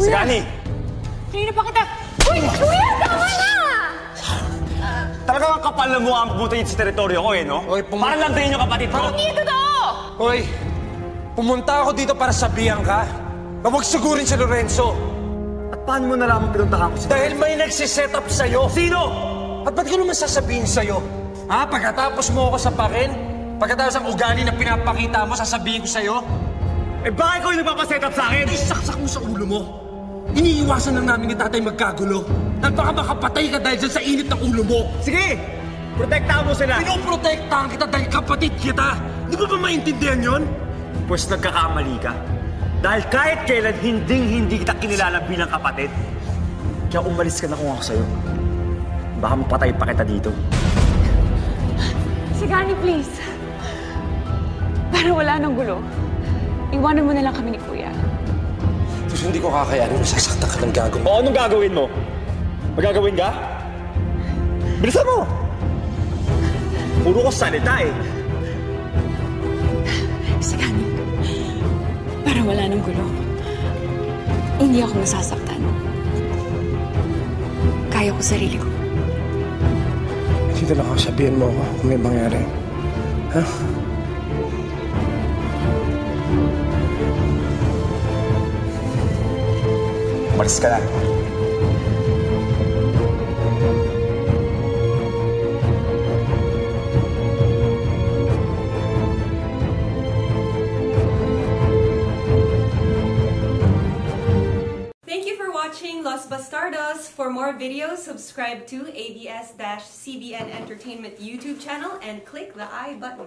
Sagani! Kanina pa kita... Uy! Kuya, tama na! Talagang ang kapal na mukha ang pupunta dito sa teritoryo ko eh, no? Oy, pum- Parang lantayin yung kapatid ko. Hindi totoo! Hoy, pumunta ako dito para sabihan ka na huwag sugurin si Lorenzo. At paano mo nalaman pinuntahan ko si Dahil may nagsiset up sa'yo. Sino? At ba't ko naman sasabihin sa'yo? Ha? Pagkatapos mo ako sa pakin? Pagkatapos ang ugali na pinapakita mo, sasabihin ko sa'yo? Eh bakit ko yung nagpapaset up sa akin? Isaksak mo sa ulo mo. Iniiwasan lang namin ni tatay magkagulo. At baka makapatay ka dahil dyan sa init ng ulo mo. Sige! Protektahan mo sila! Pinoprotektahan kita dahil kapatid kita. Di mo ba maintindihan yon? Pues nagkakamali ka. Dahil kahit kailan hinding-hindi kita kinilala bilang kapatid. Kaya umalis ka na kung ako sa'yo. Baka mapatay pa kita dito. Sagani, please. Para wala nang gulo, iwanan mo na lang kami ni Kuya. Tapos hindi ko kakayanin, masasaktan ka ng gago. O anong gagawin mo? Magagawin ka? Bilisan mo! Puro ko salita eh. Sagani, para wala nang gulo, hindi ako masasaktan. Kaya ko sarili ko. Lang ako, sabihin mo ako kung may mangyari. Ha? Umalis na. Thank you for watching Los Bastardos. For more videos, subscribe to ABS-CBN Entertainment YouTube channel and click the I button.